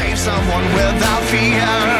save someone without fear.